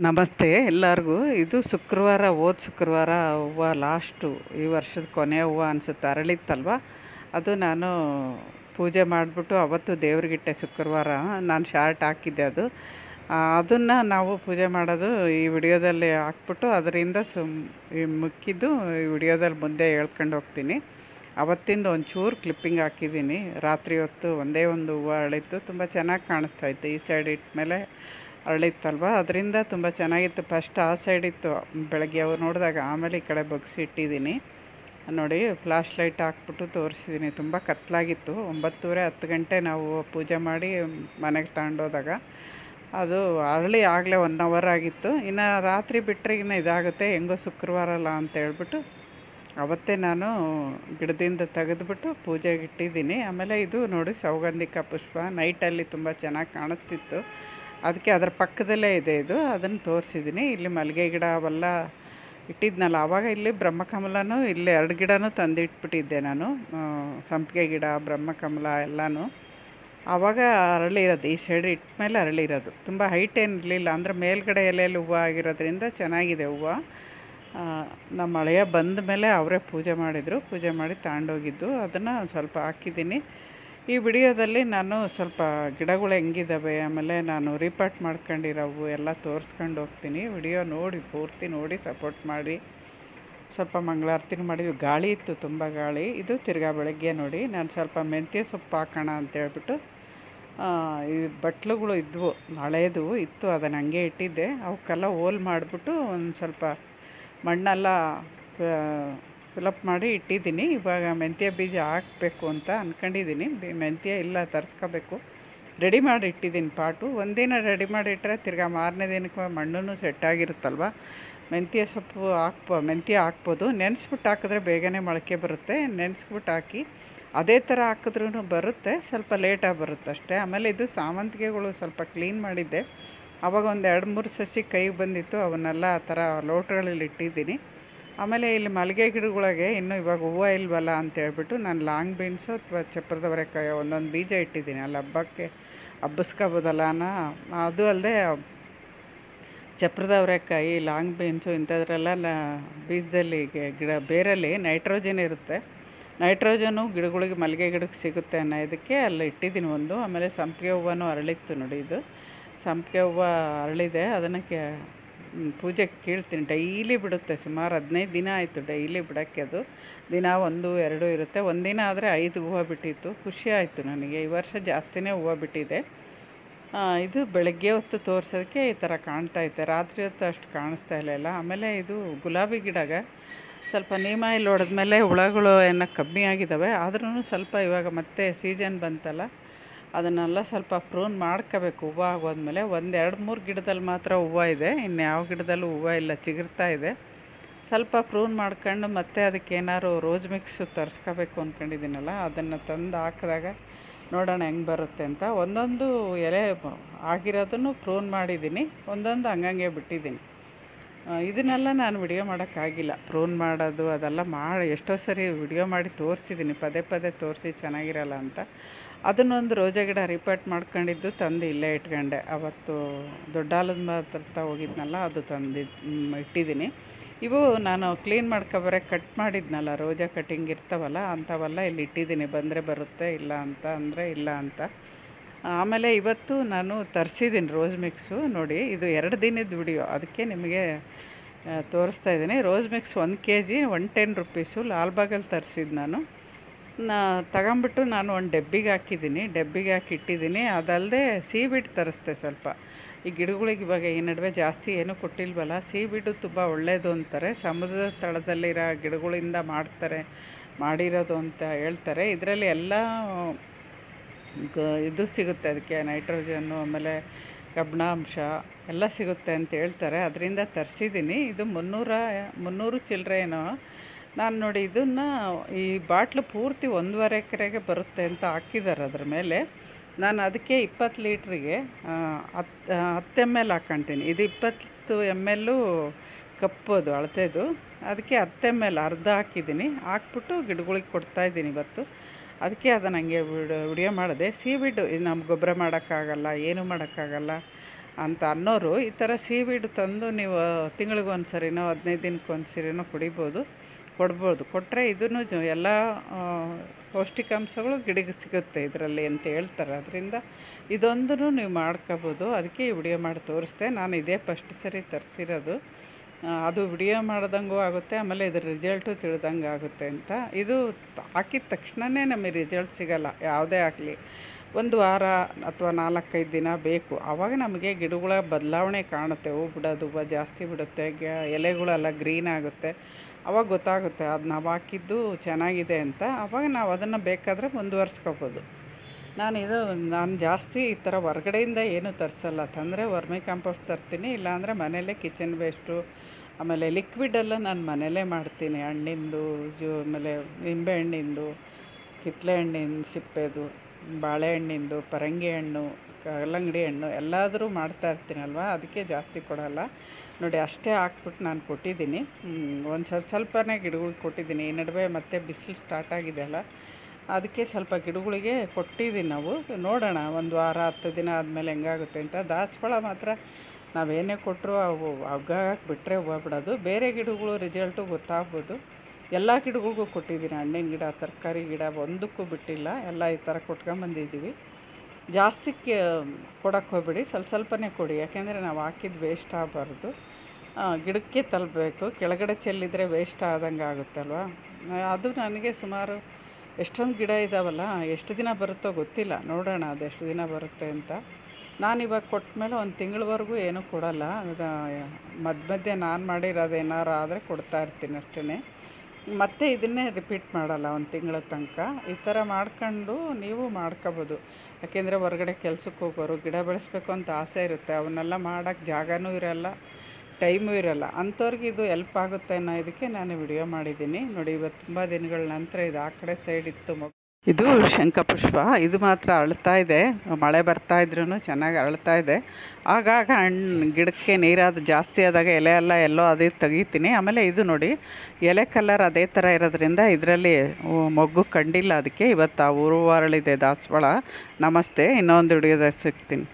ನಮಸ್ತೆ ಎಲ್ಲರಿಗೂ. ಇದು ಶುಕ್ರವಾರ, ಹೋದ ಶುಕ್ರವಾರ ಹೂವ ಲಾಸ್ಟು ಈ ವರ್ಷದ ಕೊನೆ ಹೂವು ಅನಿಸುತ್ತೆ. ಅರಳಿತ್ತಲ್ವ? ಅದು ನಾನು ಪೂಜೆ ಮಾಡಿಬಿಟ್ಟು ಅವತ್ತು ದೇವ್ರಿಗಿಟ್ಟೆ ಶುಕ್ರವಾರ. ನಾನು ಶಾರ್ಟ್ ಹಾಕಿದ್ದೆ ಅದು. ಅದನ್ನು ನಾವು ಪೂಜೆ ಮಾಡೋದು ಈ ವಿಡಿಯೋದಲ್ಲಿ ಹಾಕ್ಬಿಟ್ಟು ಅದರಿಂದ ಸುಮ್ ಮುಕ್ಕಿದ್ದು ಈ ವಿಡಿಯೋದಲ್ಲಿ ಮುಂದೆ ಹೇಳ್ಕೊಂಡು ಹೋಗ್ತೀನಿ. ಅವತ್ತಿಂದ ಒಂಚೂರು ಕ್ಲಿಪ್ಪಿಂಗ್ ಹಾಕಿದ್ದೀನಿ. ರಾತ್ರಿ ಹೊತ್ತು ಒಂದೇ ಒಂದು ಹೂವು ಅರಳಿತ್ತು ತುಂಬ ಚೆನ್ನಾಗಿ ಕಾಣಿಸ್ತಾ ಇತ್ತು. ಈ ಸೈಡ್ ಇಟ್ಮೇಲೆ ಅರಳಿತ್ತಲ್ವ? ಅದರಿಂದ ತುಂಬ ಚೆನ್ನಾಗಿತ್ತು. ಫಸ್ಟ್ ಆ ಸೈಡ್ ಇತ್ತು. ಬೆಳಗ್ಗೆ ಅವ್ರು ನೋಡಿದಾಗ ಆಮೇಲೆ ಈ ಕಡೆ ಬಗ್ಸಿ ಇಟ್ಟಿದ್ದೀನಿ. ನೋಡಿ ಫ್ಲಾಶ್ ಲೈಟ್ ಹಾಕ್ಬಿಟ್ಟು ತೋರಿಸಿದ್ದೀನಿ. ತುಂಬ ಕತ್ತಲಾಗಿತ್ತು ಒಂಬತ್ತೂವರೆ ಹತ್ತು ಗಂಟೆ ನಾವು ಪೂಜೆ ಮಾಡಿ ಮನೆಗೆ ತಗೊಂಡೋದಾಗ. ಅದು ಅರಳಿ ಆಗಲೇ ಒನ್ ಅವರ್ ಆಗಿತ್ತು. ಇನ್ನು ರಾತ್ರಿ ಬಿಟ್ಟರೆ ಇನ್ನು ಇದಾಗುತ್ತೆ. ಹೆಂಗೋ ಶುಕ್ರವಾರ ಅಲ್ಲ ಅಂತ ಹೇಳ್ಬಿಟ್ಟು ಅವತ್ತೇ ನಾನು ಗಿಡದಿಂದ ತೆಗೆದುಬಿಟ್ಟು ಪೂಜೆಗೆ ಇಟ್ಟಿದ್ದೀನಿ. ಆಮೇಲೆ ಇದು ನೋಡಿ ಸೌಗಂಧಿಕ ಪುಷ್ಪ. ನೈಟಲ್ಲಿ ತುಂಬ ಚೆನ್ನಾಗಿ ಕಾಣಿಸ್ತಿತ್ತು. ಅದಕ್ಕೆ ಅದರ ಪಕ್ಕದಲ್ಲೇ ಇದೆ ಇದು. ಅದನ್ನು ತೋರಿಸಿದ್ದೀನಿ. ಇಲ್ಲಿ ಮಲ್ಲಿಗೆ ಗಿಡ ಅವೆಲ್ಲ ಇಟ್ಟಿದ್ನಲ್ಲ ಆವಾಗ ಇಲ್ಲಿ ಬ್ರಹ್ಮಕಮಲನೂ ಇಲ್ಲಿ ಎರಡು ಗಿಡನೂ ತಂದಿಟ್ಬಿಟ್ಟಿದ್ದೆ ನಾನು. ಸಂಪಿಗೆ ಗಿಡ, ಬ್ರಹ್ಮಕಮಲ ಎಲ್ಲನೂ. ಆವಾಗ ಅರಳಿರೋದು, ಈ ಸೈಡ್ ಇಟ್ಮೇಲೆ ಅರಳಿರೋದು. ತುಂಬ ಹೈಟ್ ಏನು ಇರಲಿಲ್ಲ ಅಂದರೆ ಮೇಲ್ಗಡೆ ಎಲೆಯಲ್ಲಿ ಹೂವು ಆಗಿರೋದ್ರಿಂದ ಚೆನ್ನಾಗಿದೆ ಹೂವು. ನಮ್ಮ ಹಳೆಯ ಬಂದ ಮೇಲೆ ಅವರೇ ಪೂಜೆ ಮಾಡಿದರು. ಪೂಜೆ ಮಾಡಿ ತಗೊಂಡೋಗಿದ್ದು ಅದನ್ನು ಸ್ವಲ್ಪ ಹಾಕಿದ್ದೀನಿ. ಈ ವಿಡಿಯೋದಲ್ಲಿ ನಾನು ಸ್ವಲ್ಪ ಗಿಡಗಳು ಹೆಂಗಿದ್ದಾವೆ ಆಮೇಲೆ ನಾನು ರಿಪಾರ್ಟ್ ಮಾಡ್ಕೊಂಡಿರೋವು ಎಲ್ಲ ತೋರಿಸ್ಕೊಂಡು ಹೋಗ್ತೀನಿ. ವಿಡಿಯೋ ನೋಡಿ, ಪೂರ್ತಿ ನೋಡಿ ಸಪೋರ್ಟ್ ಮಾಡಿ. ಸ್ವಲ್ಪ ಮಂಗಳಾರತಿನ ಮಾಡಿದ್ವಿ. ಗಾಳಿ ಇತ್ತು, ತುಂಬ ಗಾಳಿ. ಇದು ತಿರ್ಗಾ ಬೆಳಗ್ಗೆ ನೋಡಿ. ನಾನು ಸ್ವಲ್ಪ ಮೆಂತ್ಯ ಸೊಪ್ಪು ಹಾಕೋಣ ಅಂತೇಳ್ಬಿಟ್ಟು ಈ ಬಟ್ಲುಗಳು ಇದ್ವು, ಹಳೇದು ಇತ್ತು, ಅದನ್ನು ಹಂಗೆ ಇಟ್ಟಿದ್ದೆ. ಅವಕ್ಕೆಲ್ಲ ಹೋಲ್ ಮಾಡಿಬಿಟ್ಟು ಒಂದು ಸ್ವಲ್ಪ ಮಣ್ಣೆಲ್ಲ ಫಿಲಪ್ ಮಾಡಿ ಇಟ್ಟಿದ್ದೀನಿ. ಇವಾಗ ಮೆಂತ್ಯ ಬೀಜ ಹಾಕಬೇಕು ಅಂತ ಅಂದ್ಕೊಂಡಿದ್ದೀನಿ ಮೆಂತ್ಯ ಇಲ್ಲ ತರಿಸ್ಕೋಬೇಕು. ರೆಡಿ ಮಾಡಿ ಇಟ್ಟಿದ್ದೀನಿ ಪಾಟು. ಒಂದಿನ ರೆಡಿ ಮಾಡಿ ಇಟ್ಟರೆ ತಿರ್ಗಾ ಮಾರನೇ ದಿನಕ್ಕೆ ಮಣ್ಣು ಸೆಟ್ ಆಗಿರುತ್ತಲ್ವ? ಮೆಂತ್ಯ ಸೊಪ್ಪು ಹಾಕ್ಬೋ ಮೆಂತ್ಯ ಹಾಕ್ಬೋದು. ನೆನೆಸ್ಬಿಟ್ಟು ಹಾಕಿದ್ರೆ ಬೇಗನೆ ಮೊಳಕೆ ಬರುತ್ತೆ. ನೆನೆಸ್ಬಿಟ್ಟು ಹಾಕಿ ಅದೇ ಥರ ಹಾಕಿದ್ರೂ ಬರುತ್ತೆ. ಸ್ವಲ್ಪ ಲೇಟಾಗಿ ಬರುತ್ತೆ ಅಷ್ಟೇ. ಆಮೇಲೆ ಇದು ಸಾವಂತಿಗೆಗಳು ಸ್ವಲ್ಪ ಕ್ಲೀನ್ ಮಾಡಿದ್ದೆ. ಆವಾಗ ಒಂದು ಎರಡು ಮೂರು ಸಸಿ ಕೈಗೆ ಬಂದಿತ್ತು. ಅವನ್ನೆಲ್ಲ ಆ ಥರ ಲೋಟಗಳಲ್ಲಿ ಇಟ್ಟಿದ್ದೀನಿ. ಆಮೇಲೆ ಇಲ್ಲಿ ಮಲ್ಲಿಗೆ ಗಿಡಗಳಿಗೆ ಇನ್ನೂ ಇವಾಗ ಹೂವು ಇಲ್ವಲ್ಲ ಅಂತ ಹೇಳ್ಬಿಟ್ಟು ನಾನು ಲಾಂಗ್ ಬೀನ್ಸು ಅಥವಾ ಚಪ್ರದವರೆಕಾಯಿ ಒಂದೊಂದು ಬೀಜ ಇಟ್ಟಿದ್ದೀನಿ. ಅಲ್ಲಿ ಹಬ್ಬಕ್ಕೆ ಹಬ್ಬಿಸ್ಕೋಬೋದಲ್ಲ ಅದು ಅಲ್ಲದೆ ಚಪ್ರದವರೆಕಾಯಿ ಲಾಂಗ್ ಬೀನ್ಸು ಇಂಥದ್ರೆಲ್ಲ ಬೀಜದಲ್ಲಿ ಗಿಡ ಬೇರಲ್ಲಿ ನೈಟ್ರೋಜನ್ ಇರುತ್ತೆ. ನೈಟ್ರೋಜನು ಗಿಡಗಳಿಗೆ ಮಲ್ಲಿಗೆ ಗಿಡಕ್ಕೆ ಸಿಗುತ್ತೆ ಅನ್ನೋ ಇದಕ್ಕೆ ಅಲ್ಲಿ ಇಟ್ಟಿದ್ದೀನಿ ಒಂದು. ಆಮೇಲೆ ಸಂಪಿಗೆ ಹೂವನೂ ಅರಳಿತ್ತು ನೋಡಿ ಇದು. ಸಂಪಿಗೆ ಹೂವು ಅರಳಿದೆ. ಅದನ್ನು ಪೂಜೆಗೆ ಕೇಳ್ತೀನಿ. ಡೈಲಿ ಬಿಡುತ್ತೆ. ಸುಮಾರು ಹದಿನೈದು ದಿನ ಆಯಿತು ಡೈಲಿ ಬಿಡೋಕ್ಕೆ ಅದು. ದಿನ ಒಂದು, ಎರಡು ಇರುತ್ತೆ. ಒಂದಿನ ಆದರೆ ಐದು ಹೂವು ಬಿಟ್ಟಿತ್ತು. ಖುಷಿ ಆಯಿತು ನನಗೆ. ಈ ವರ್ಷ ಜಾಸ್ತಿನೇ ಹೂವು ಬಿಟ್ಟಿದೆ. ಇದು ಬೆಳಗ್ಗೆ ಹೊತ್ತು ತೋರಿಸೋದಕ್ಕೆ ಈ ಥರ ಕಾಣ್ತಾ ಇತ್ತು. ರಾತ್ರಿ ಹೊತ್ತು ಅಷ್ಟು ಕಾಣಿಸ್ತಾ ಇರಲಿಲ್ಲ. ಆಮೇಲೆ ಇದು ಗುಲಾಬಿ ಗಿಡಗ. ಸ್ವಲ್ಪ ನೀಮಾಯಿಲ್ ಹೊಡೆದ್ಮೇಲೆ ಹುಳಗಳು ಏನೋ ಕಮ್ಮಿ ಆಗಿದ್ದಾವೆ. ಆದ್ರೂ ಸ್ವಲ್ಪ ಇವಾಗ ಮತ್ತೆ ಸೀಸನ್ ಬಂತಲ್ಲ. ಅದನ್ನೆಲ್ಲ ಸ್ವಲ್ಪ ಪ್ರೂನ್ ಮಾಡ್ಕೋಬೇಕು. ಹೂವು ಆಗೋದ್ಮೇಲೆ ಒಂದು ಎರಡು ಮೂರು ಗಿಡದಲ್ಲಿ ಮಾತ್ರ ಹೂವು ಇದೆ. ಇನ್ಯಾವ ಯಾವ ಗಿಡದಲ್ಲೂ ಹೂವು ಇಲ್ಲ, ಚಿಗುರ್ತಾ ಇದೆ. ಸ್ವಲ್ಪ ಪ್ರೂನ್ ಮಾಡ್ಕೊಂಡು ಮತ್ತೆ ಅದಕ್ಕೆ ಏನಾದ್ರು ರೋಸ್ ಮಿಕ್ಸ್ ತರಿಸ್ಕೋಬೇಕು ಅಂದ್ಕೊಂಡಿದ್ದೀನಲ್ಲ, ಅದನ್ನು ತಂದು ಹಾಕಿದಾಗ ನೋಡೋಣ ಹೆಂಗೆ ಬರುತ್ತೆ ಅಂತ. ಒಂದೊಂದು ಎಲೆ ಆಗಿರೋದನ್ನು ಪ್ರೂನ್ ಮಾಡಿದ್ದೀನಿ, ಒಂದೊಂದು ಹಂಗಂಗೆ ಬಿಟ್ಟಿದ್ದೀನಿ. ಇದನ್ನೆಲ್ಲ ನಾನು ವಿಡಿಯೋ ಮಾಡೋಕ್ಕಾಗಿಲ್ಲ. ಪ್ರೂನ್ ಮಾಡೋದು ಅದೆಲ್ಲ ಮಾಡಿ, ಎಷ್ಟೋ ಸರಿ ವಿಡಿಯೋ ಮಾಡಿ ತೋರಿಸಿದ್ದೀನಿ, ಪದೇ ಪದೇ ತೋರಿಸಿ ಚೆನ್ನಾಗಿರಲ್ಲ ಅಂತ. ಅದನ್ನೊಂದು ರೋಜಾ ಗಿಡ ರಿಪೇಟ್ ಮಾಡ್ಕೊಂಡಿದ್ದು ತಂದು ಇಲ್ಲೇ ಇಟ್ಕೊಂಡೆ. ಅವತ್ತು ದೊಡ್ಡಾಲದ ಮಾತ್ರ ಹೋಗಿದ್ನಲ್ಲ, ಅದು ತಂದು ಇಟ್ಟಿದ್ದೀನಿ. ಇವು ನಾನು ಕ್ಲೀನ್ ಮಾಡ್ಕೊಬರೇ ಕಟ್ ಮಾಡಿದ್ನಲ್ಲ, ರೋಜಾ ಕಟಿಂಗ್ ಇರ್ತಾವಲ್ಲ ಅಂಥವೆಲ್ಲ ಇಲ್ಲಿ ಇಟ್ಟಿದ್ದೀನಿ. ಬಂದರೆ ಬರುತ್ತೆ, ಇಲ್ಲ ಅಂತ ಅಂದರೆ ಇಲ್ಲ ಅಂತ. ಆಮೇಲೆ ಇವತ್ತು ನಾನು ತರಿಸಿದ್ದೀನಿ ರೋಸ್ ಮಿಕ್ಸು ನೋಡಿ, ಇದು ಎರಡು ದಿನದ ವಿಡಿಯೋ. ಅದಕ್ಕೆ ನಿಮಗೆ ತೋರಿಸ್ತಾ ಇದ್ದೀನಿ. ರೋಸ್ ಮಿಕ್ಸ್ ಒಂದು K G one ten rupees ಲಾಲ್ಬಾಗಲ್ಲಿ ತರಿಸಿದ್ದು ನಾನು. ನಾ ತಗೊಂಬಿಟ್ಟು ನಾನು ಒಂದು ಡಬ್ಬಿಗೆ ಹಾಕಿದ್ದೀನಿ. ಡಬ್ಬಿಗೆ ಹಾಕಿ ಇಟ್ಟಿದ್ದೀನಿ. ಅದಲ್ಲದೆ ಸೀಬಿಡ್ ತರಿಸ್ದೆ ಸ್ವಲ್ಪ. ಈ ಗಿಡಗಳಿಗೆ ಇವಾಗ ಈ ನಡುವೆ ಜಾಸ್ತಿ ಏನೂ ಕೊಟ್ಟಿಲ್ವಲ್ಲ, ಸೀಬಿಡು ತುಂಬ ಒಳ್ಳೆಯದು ಅಂತಾರೆ. ಸಮುದ್ರದ ತಳದಲ್ಲಿರೋ ಗಿಡಗಳಿಂದ ಮಾಡ್ತಾರೆ, ಮಾಡಿರೋದು ಅಂತ ಹೇಳ್ತಾರೆ. ಇದರಲ್ಲಿ ಎಲ್ಲ ಗ ಇದು ಸಿಗುತ್ತೆ ಅದಕ್ಕೆ ನೈಟ್ರೋಜನ್ನು ಆಮೇಲೆ ಕಬ್ಬಿಣಾಂಶ ಎಲ್ಲ ಸಿಗುತ್ತೆ ಅಂತ ಹೇಳ್ತಾರೆ. ಅದರಿಂದ ತರಿಸಿದ್ದೀನಿ. ಇದು ಮುನ್ನೂರ, ಮುನ್ನೂರು ಚಿಲ್ಲರೆ ಏನೋ ನಾನು ನೋಡಿ ಇದನ್ನು ಈ ಬಾಟ್ಲು ಪೂರ್ತಿ ಒಂದೂವರೆ ಎಕರೆಗೆ ಬರುತ್ತೆ ಅಂತ ಹಾಕಿದ್ದಾರೆ ಅದ್ರ ಮೇಲೆ. ನಾನು ಅದಕ್ಕೆ ಇಪ್ಪತ್ತು ಲೀಟ್ರಿಗೆ ಹತ್ತು ಹತ್ತು ಎಂ ಎಲ್ ಹಾಕ್ಕೊಳ್ತೀನಿ ಇದು ಇಪ್ಪತ್ತು ಎಂ ಎಲ್ಲು ಕಪ್ಪದು ಅಳತೆದು. ಅದಕ್ಕೆ ಹತ್ತು ಎಂ ಎಲ್ ಅರ್ಧ ಹಾಕಿದ್ದೀನಿ ಹಾಕ್ಬಿಟ್ಟು ಗಿಡಗಳಿಗೆ ಕೊಡ್ತಾ ಇದ್ದೀನಿ ಇವತ್ತು. ಅದಕ್ಕೆ ಅದನ್ನು ಹಂಗೆ ವಿಡಿಯೋ ಮಾಡಿದೆ. ಸೀವಿಡ್ ನಮ್ಮ ಗೊಬ್ಬರ ಮಾಡೋಕ್ಕಾಗಲ್ಲ, ಏನೂ ಮಾಡೋಕ್ಕಾಗಲ್ಲ ಅಂತ ಅನ್ನೋರು ಈ ಥರ ಸೀವಿಡ್ ತಂದು ನೀವು ತಿಂಗಳಿಗೊಂದು ಸರಿನೋ ಹದಿನೈದು ದಿನಕ್ಕೊಂದು ಸರಿನೋ ಕುಡಿಬೋದು. ಕೊಡ್ಬೋದು. ಕೊಟ್ಟರೆ ಜ ಎಲ್ಲ ಪೌಷ್ಟಿಕಾಂಶಗಳು ಗಿಡಕ್ಕೆ ಸಿಗುತ್ತೆ ಇದರಲ್ಲಿ ಅಂತ ಹೇಳ್ತಾರೆ. ಅದರಿಂದ ಇದೊಂದನ್ನು ನೀವು ಮಾಡ್ಕೋಬೋದು. ಅದಕ್ಕೆ ವಿಡಿಯೋ ಮಾಡಿ ತೋರಿಸ್ದೆ. ನಾನು ಇದೇ ಫಸ್ಟ್ ಸರಿ ತರಿಸಿರೋದು. ಅದು ವಿಡಿಯೋ ಮಾಡ್ದಂಗೂ ಆಗುತ್ತೆ, ಆಮೇಲೆ ಇದ್ರ ರಿಸಲ್ಟು ತಿಳಿದಂಗೆ ಆಗುತ್ತೆ ಅಂತ. ಇದು ಹಾಕಿದ ತಕ್ಷಣವೇ ನಮಗೆ ರಿಸಲ್ಟ್ ಸಿಗಲ್ಲ. ಯಾವುದೇ ಆಗಲಿ. ಒಂದು ವಾರ ಅಥವಾ ನಾಲ್ಕೈದು ದಿನ ಬೇಕು. ಆವಾಗ ನಮಗೆ ಗಿಡಗಳ ಬದಲಾವಣೆ ಕಾಣುತ್ತೆ. ಹೂ ಬಿಡೋದು ಜಾಸ್ತಿ ಬಿಡುತ್ತೆ. ಎಲೆಗಳೆಲ್ಲ ಗ್ರೀನ್ ಆಗುತ್ತೆ. ಅವಾಗ ಗೊತ್ತಾಗುತ್ತೆ ಅದು ನಾವು ಹಾಕಿದ್ದು ಚೆನ್ನಾಗಿದೆ ಅಂತ. ಅವಾಗ ನಾವು ಅದನ್ನು ಬೇಕಾದರೆ ಮುಂದುವರ್ಸ್ಕೋಬೋದು. ನಾನು ಇದು, ನಾನು ಜಾಸ್ತಿ ಈ ಥರ ಹೊರಗಡೆಯಿಂದ ಏನೂ ತರಿಸಲ್ಲ. ತಂದರೆ ವರ್ಮಿ ಕಾಂಪೋಸ್ಟ್ ತರ್ತೀನಿ, ಇಲ್ಲಾಂದರೆ ಮನೆಯಲ್ಲೇ ಕಿಚನ್ ವೇಸ್ಟು, ಆಮೇಲೆ ಲಿಕ್ವಿಡೆಲ್ಲ ನಾನು ಮನೆಯಲ್ಲೇ ಮಾಡ್ತೀನಿ. ಹಣ್ಣಿಂದು, ಜೂ, ಆಮೇಲೆ ನಿಂಬೆಹಣ್ಣಿಂದು ಕಿತ್ತಳೆ ಹಣ್ಣಿನ ಸಿಪ್ಪೆದು ಬಾಳೆಹಣ್ಣಿಂದು ಪರಂಗಿ ಹಣ್ಣು, ಕಲ್ಲಂಗಡಿ ಹಣ್ಣು ಎಲ್ಲಾದರೂ ಮಾಡ್ತಾ ಇರ್ತೀನಲ್ವ? ಅದಕ್ಕೆ ಜಾಸ್ತಿ ಕೊಡಲ್ಲ. ನೋಡಿ, ಅಷ್ಟೇ ಹಾಕ್ಬಿಟ್ಟು ನಾನು ಕೊಟ್ಟಿದ್ದೀನಿ. ಒಂದು ಸ್ವಲ್ಪ ಸ್ವಲ್ಪನೇ ಗಿಡಗಳಿಗೆ ಕೊಟ್ಟಿದ್ದೀನಿ. ಈ ನಡುವೆ ಮತ್ತೆ ಬಿಸಿಲು ಸ್ಟಾರ್ಟ್ ಆಗಿದೆಯಲ್ಲ ಅದಕ್ಕೆ ಸ್ವಲ್ಪ ಗಿಡಗಳಿಗೆ ಕೊಟ್ಟಿದ್ದೀನಿ ನಾವು. ನೋಡೋಣ, ಒಂದು ವಾರ, ಹತ್ತು ದಿನ ಆದಮೇಲೆ ಹೆಂಗಾಗುತ್ತೆ ಅಂತ. ದಾಸವಾಳ ಮಾತ್ರ ನಾವೇನೇ ಕೊಟ್ಟರು ಅವು ಹಗ್ಗಕ್ಕೆ ಬಿಟ್ಟರೆ ಹೋಗ್ಬಿಡೋದು. ಬೇರೆ ಗಿಡಗಳು ರಿಸಲ್ಟು ಗೊತ್ತಾಗ್ಬೋದು. ಎಲ್ಲ ಗಿಡಗಳಿಗೂ ಕೊಟ್ಟಿದ್ದೀನಿ ಹಣ್ಣಿನ ಗಿಡ, ತರಕಾರಿ ಗಿಡ ಒಂದಕ್ಕೂ ಬಿಟ್ಟಿಲ್ಲ. ಎಲ್ಲ ಈ ಥರ ಕೊಟ್ಕೊಂಬಂದಿದ್ದೀವಿ ಜಾಸ್ತಿ ಕೊಡೋಕ್ಕೆ ಹೋಗಬೇಡಿ. ಸ್ವಲ್ಪ ಸ್ವಲ್ಪನೇ ಕೊಡಿ. ಯಾಕೆಂದರೆ ನಾವು ಹಾಕಿದ್ದು ವೇಸ್ಟ್ ಆಗಬಾರ್ದು. ಗಿಡಕ್ಕೆ ತಲುಪಬೇಕು ಕೆಳಗಡೆ ಚೆಲ್ಲಿದರೆ ವೇಸ್ಟ್ ಆದಂಗೆ ಆಗುತ್ತಲ್ವ? ಅದು ನನಗೆ ಸುಮಾರು ಎಷ್ಟೊಂದು ಗಿಡ ಇದ್ದಾವಲ್ಲ ಎಷ್ಟು ದಿನ ಬರುತ್ತೋ ಗೊತ್ತಿಲ್ಲ. ನೋಡೋಣ ಅದು ಎಷ್ಟು ದಿನ ಬರುತ್ತೆ ಅಂತ. ನಾನು ಇವಾಗ ಕೊಟ್ಟ ಮೇಲೆ ಒಂದು ತಿಂಗಳವರೆಗೂ ಏನೂ ಕೊಡಲ್ಲ. ಮಧ್ಯ ಮಧ್ಯೆ ನಾನು ಮಾಡಿರೋದು ಏನಾರು ಆದರೆ ಕೊಡ್ತಾ ಇರ್ತೀನಿ ಅಷ್ಟೇ ಮತ್ತೆ ಇದನ್ನೇ ರಿಪೀಟ್ ಮಾಡಲ್ಲ ಒಂದು ತಿಂಗಳ ತನಕ. ಈ ಥರ ಮಾಡ್ಕೊಂಡು ನೀವು ಮಾಡ್ಕೋಬೋದು. ಯಾಕೆಂದರೆ ಹೊರಗಡೆ ಕೆಲ್ಸಕ್ಕೆ ಹೋಗೋರು, ಗಿಡ ಬೆಳೆಸ್ಬೇಕು ಅಂತ ಆಸೆ ಇರುತ್ತೆ. ಅವನ್ನೆಲ್ಲ ಮಾಡೋಕ್ಕೆ ಜಾಗನೂ ಇರಲ್ಲ, ಟೈಮೂ ಇರಲ್ಲ. ಅಂಥವ್ರಿಗೆ ಇದು ಎಲ್ಪ್ ಆಗುತ್ತೆ ಅನ್ನೋ ಇದಕ್ಕೆ ನಾನು ವಿಡಿಯೋ ಮಾಡಿದ್ದೀನಿ. ನೋಡಿ, ಇವತ್ತು ತುಂಬ ದಿನಗಳ ನಂತರ ಇದು ಆ ಕಡೆ ಸೈಡ್ ಇತ್ತು. ಮಗು ಇದು ಶಂಖಪುಷ್ಪ. ಇದು ಮಾತ್ರ ಅಳ್ತಾ ಇದೆ. ಮಳೆ ಬರ್ತಾ ಇದ್ರೂ ಚೆನ್ನಾಗಿ ಅಳ್ತಾ ಇದೆ. ಆಗಾಗ ಹಣ್ಣು ಗಿಡಕ್ಕೆ ನೀರಾದ ಜಾಸ್ತಿ ಆದಾಗ ಎಲೆ ಎಲ್ಲ ಎಲ್ಲೋ ಅದೇ ತೆಗಿತೀನಿ. ಆಮೇಲೆ ಇದು ನೋಡಿ, ಎಲೆ ಕಲರ್ ಅದೇ ಥರ ಇರೋದ್ರಿಂದ ಇದರಲ್ಲಿ ಮೊಗ್ಗು ಕಂಡಿಲ್ಲ ಅದಕ್ಕೆ. ಇವತ್ತು ಆ ಊರು ಅರಳಿದೆ ದಾಸವಾಳ. ನಮಸ್ತೆ. ಇನ್ನೊಂದು ಹುಡುಗದ ಸಿಗ್ತೀನಿ.